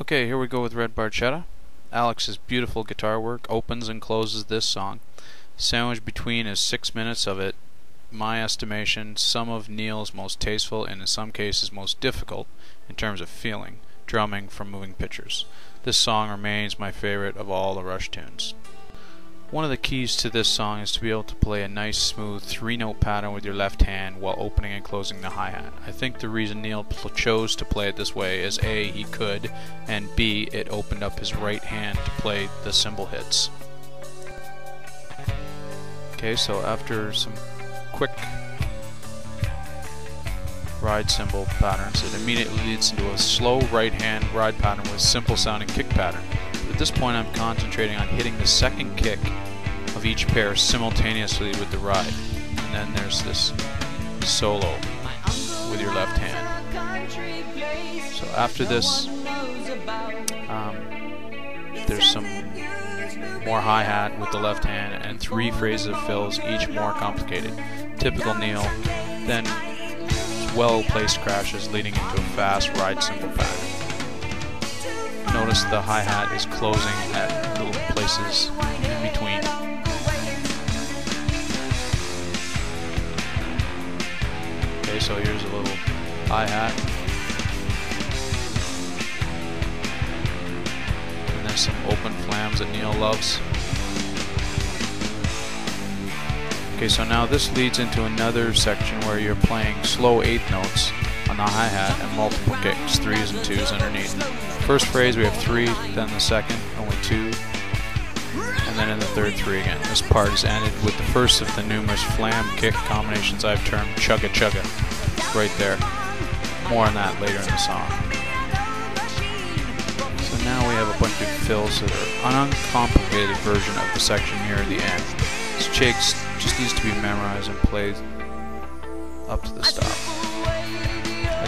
Okay, here we go with Red Barchetta. Alex's beautiful guitar work opens and closes this song. Sandwiched between is six minutes of it, my estimation, some of Neil's most tasteful and in some cases most difficult, in terms of feeling, drumming from moving pictures. This song remains my favorite of all the Rush tunes. One of the keys to this song is to be able to play a nice smooth three note pattern with your left hand while opening and closing the hi-hat. I think the reason Neil chose to play it this way is A, he could, and B, it opened up his right hand to play the cymbal hits. Okay, so after some quick ride cymbal patterns, it immediately leads into a slow right hand ride pattern with simple sounding kick pattern. At this point I'm concentrating on hitting the second kick of each pair simultaneously with the ride. And then there's this solo with your left hand. So after this, um, there's some more hi-hat with the left hand and three phrases of fills, each more complicated. Typical Neil. Then well-placed crashes leading into a fast ride cymbal pattern notice the hi-hat is closing at little places in between. Okay, so here's a little hi-hat. And there's some open flams that Neil loves. Okay, so now this leads into another section where you're playing slow eighth notes on the hi-hat and multiple kicks, threes and twos underneath. First phrase we have three, then the second, only two, and then in the third three again. This part is ended with the first of the numerous flam kick combinations I've termed chugga chugga, right there. More on that later in the song. So now we have a bunch of fills that are an uncomplicated version of the section near the end. This chase just needs to be memorized and played up to the stop.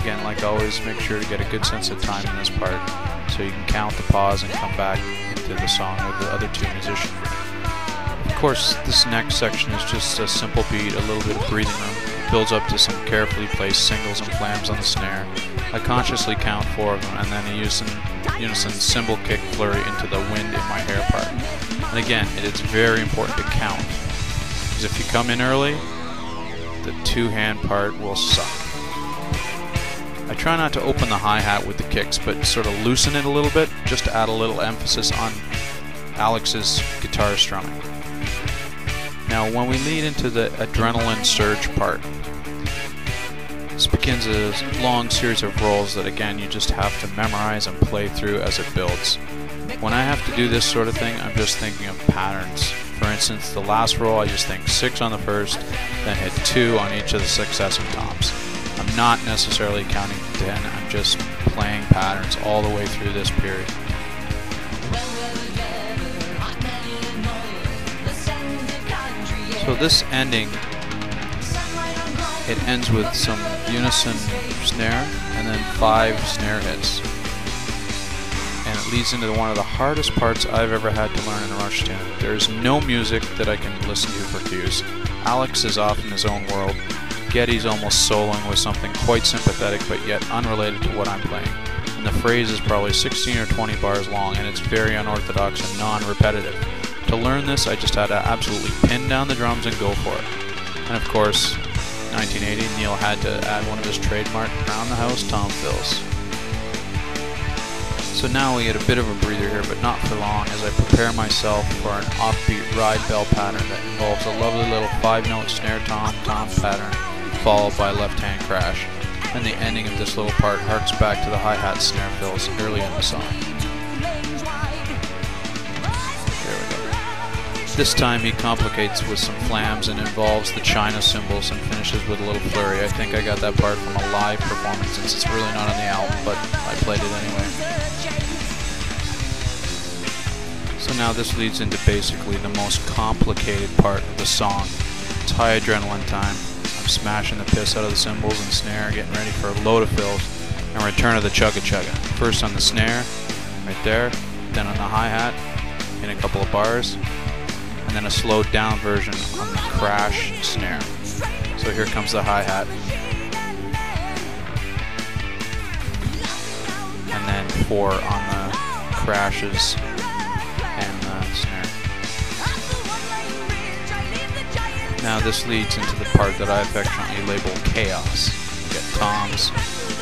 Again, like always, make sure to get a good sense of time in this part so you can count the pause and come back into the song with the other two musicians. Of course, this next section is just a simple beat, a little bit of breathing room. It builds up to some carefully placed singles and flams on the snare. I consciously count four of them and then use an unison cymbal kick flurry into the wind in my hair part. And again, it is very important to count, because if you come in early, the two-hand part will suck. I try not to open the hi-hat with the kicks, but sort of loosen it a little bit, just to add a little emphasis on Alex's guitar strumming. Now, when we lead into the adrenaline surge part, this begins a long series of rolls that, again, you just have to memorize and play through as it builds. When I have to do this sort of thing, I'm just thinking of patterns. For instance, the last roll, I just think 6 on the first, then hit 2 on each of the successive toms. I'm not necessarily counting to 10, I'm just playing patterns all the way through this period. So this ending, it ends with some unison snare and then five snare hits. And it leads into one of the hardest parts I've ever had to learn in a Rush tune. There's no music that I can listen to for cues. Alex is off in his own world, Geddy's almost soloing with something quite sympathetic but yet unrelated to what I'm playing. And the phrase is probably 16 or 20 bars long and it's very unorthodox and non-repetitive. To learn this, I just had to absolutely pin down the drums and go for it. And of course, 1980, Neil had to add one of his trademark round the house tom fills. So now we get a bit of a breather here, but not for long, as I prepare myself for an offbeat ride bell pattern that involves a lovely little five-note snare tom tom pattern followed by a left-hand crash. And the ending of this little part harks back to the hi-hat snare fills early in the song. This time he complicates with some flams and involves the China cymbals and finishes with a little flurry. I think I got that part from a live performance since it's really not on the album, but I played it anyway. So now this leads into basically the most complicated part of the song. It's high adrenaline time smashing the piss out of the cymbals and snare, getting ready for a load of fills, and return of the chugga chugga. First on the snare, right there, then on the hi-hat, in a couple of bars, and then a slowed down version on the crash snare. So here comes the hi-hat. And then four on the crashes and the snare. Now this leads into the part that I affectionately label chaos. You get toms,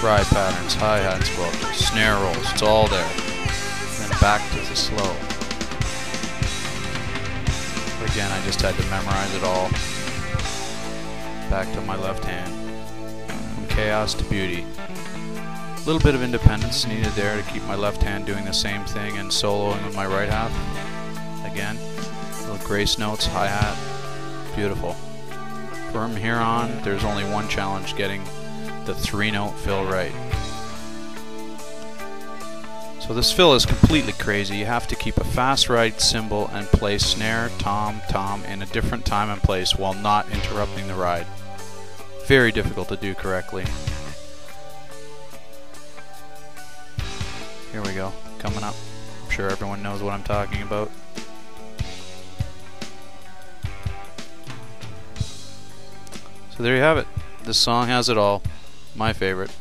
ride patterns, hi-hats, squelches, snare rolls, it's all there. Then back to the slow. Again, I just had to memorize it all. Back to my left hand. From chaos to beauty. A little bit of independence needed there to keep my left hand doing the same thing and soloing with my right half. Again, little grace notes, hi-hat, beautiful. From here on, there's only one challenge, getting the three note fill right. So this fill is completely crazy. You have to keep a fast right cymbal and play snare, tom, tom in a different time and place while not interrupting the ride. Very difficult to do correctly. Here we go, coming up. I'm sure everyone knows what I'm talking about. So there you have it. This song has it all. My favorite.